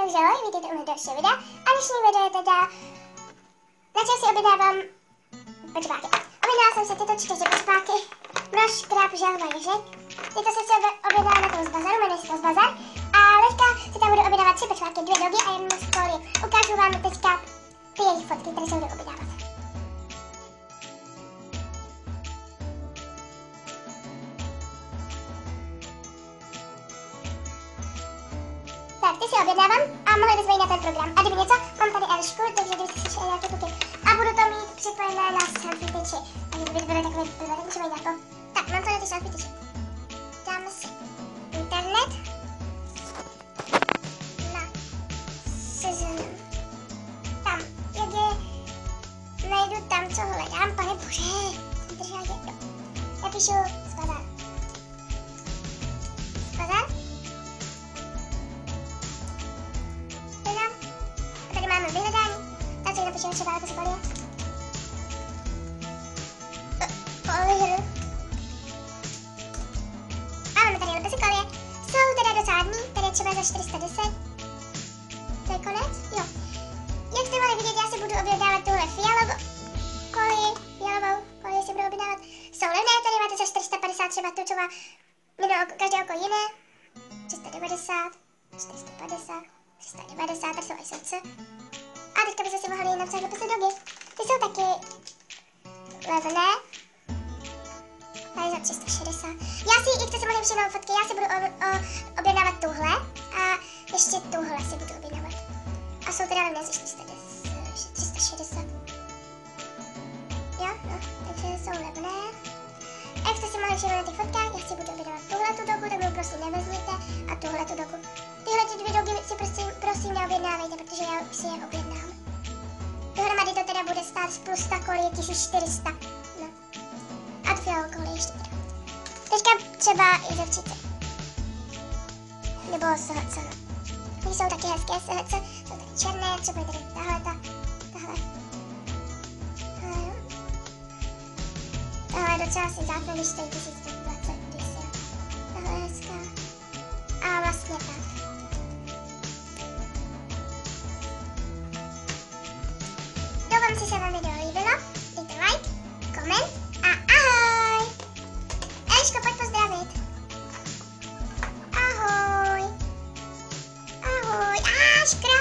Takže ahoj, vítejte u dalšího videa. A dnešní video je teda... Začal si objednávám počpáky. Objednala jsem si tyto čtyři počpáky. Brož, kráp, želva, ježek. Tyto jsem si objednala na tom z bazaru, jmenuje se to z bazar. A teďka si tam budu objednávat tři počpáky, dvě dogy a jednu z. Ukážu vám teďka ty jejich fotky, které se budu objednávat. Ty si objednávám a mohli bychom jít na ten program. A kdyby něco, mám tady Elišku, takže kdyby si šel nějaké tuky. A budu to mít připojené na selfie tyči. Takže kdyby to bude takové blbé, tak můžeme jít to. Tak, mám to na ty selfie tyči. Dáme si internet. Na seznam. Tam, jak je, najdu tam, co hledám, pane bože. Jsem držela jedno. Napíšu Máme vyhledání. Tak si napíšeme třeba jako skolie. Kolie. A máme tady lepesy kolie. Jsou teda docela dní, tady je třeba za 410. To je konec? Jo. Jak jste mohli vidět, já si budu objednávat tuhle fialovou kolii, fialovou kolii si budu objednávat. Jsou levné, tady máte za 450 třeba tu, co má jedno každé oko jiné. 390, 450, 390, tady jsou i srdce. A teďka byste si mohli napsat dopisy doby. Ty jsou taky levné. Tady za 360. Já si, jak jste si mohli všimnout fotky, já si budu objednávat tuhle a ještě tuhle si budu objednávat. A jsou teda levné za 410, 360. Jo, no, takže jsou levné. Jak jste si mohli všimnout těch fotkách, si je objednám. Dohromady to teda bude stát plus ta kolie 1400. No. A fialovou kolie ještě teda. Teďka třeba i ze 30. Nebo SHC. Ty jsou taky hezké SHC, jsou taky černé, třeba je tady tahle, ta, tahle. Tahle, jo. Tahle je docela si základ, když stojí 1020, vám se vám video líbilo, dejte like, koment a ahoj! Eliško, pojď pozdravit. Ahoj. Ahoj. A škrát.